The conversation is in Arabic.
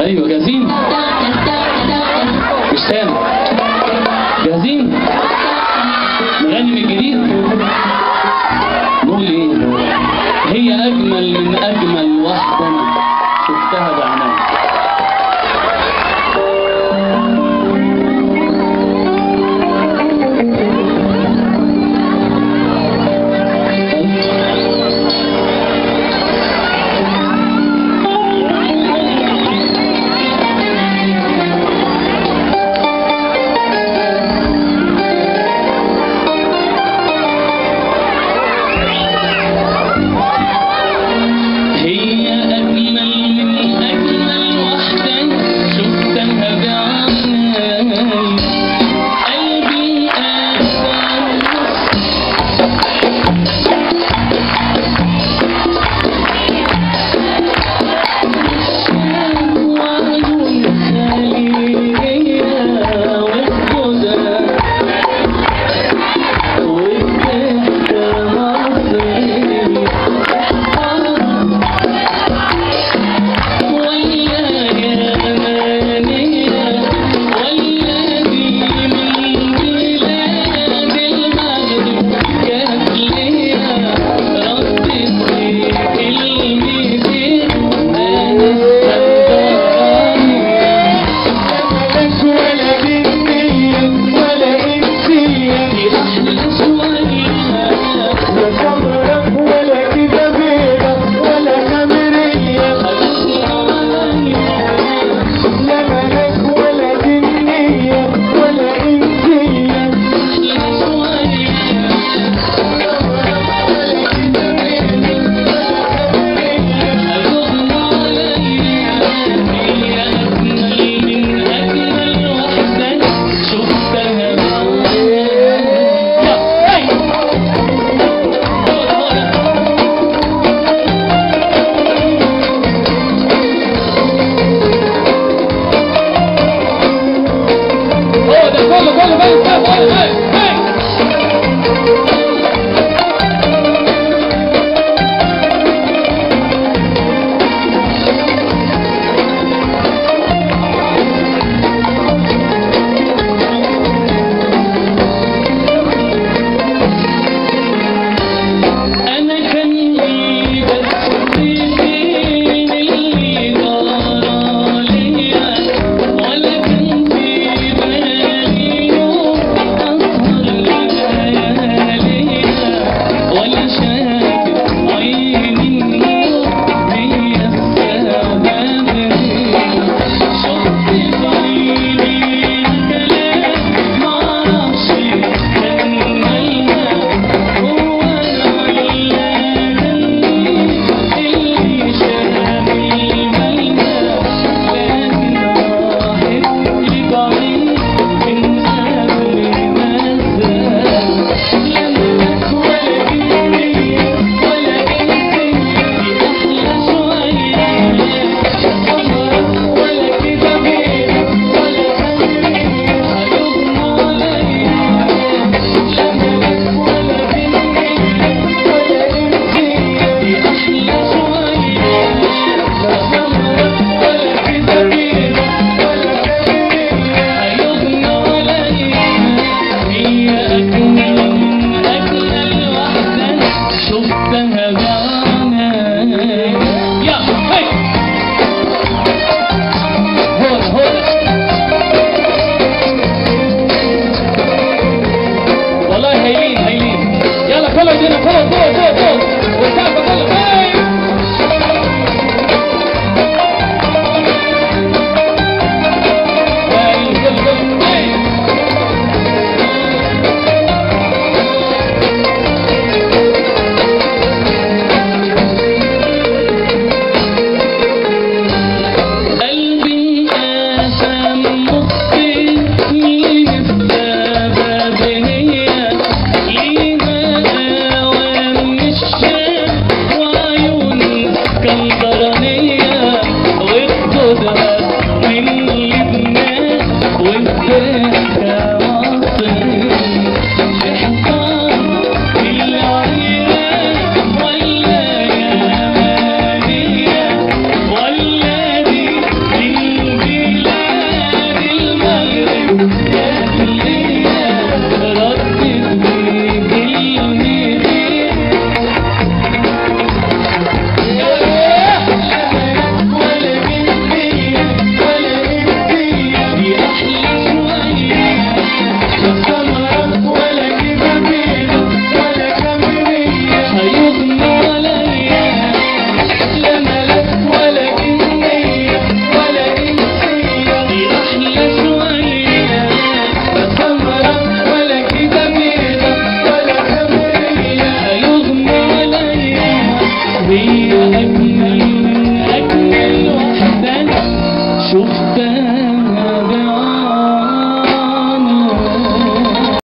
أيوه جاهزين؟ مش جاهزين؟ نغني من جديد نقول إيه؟ هي أجمل من أجمل We. in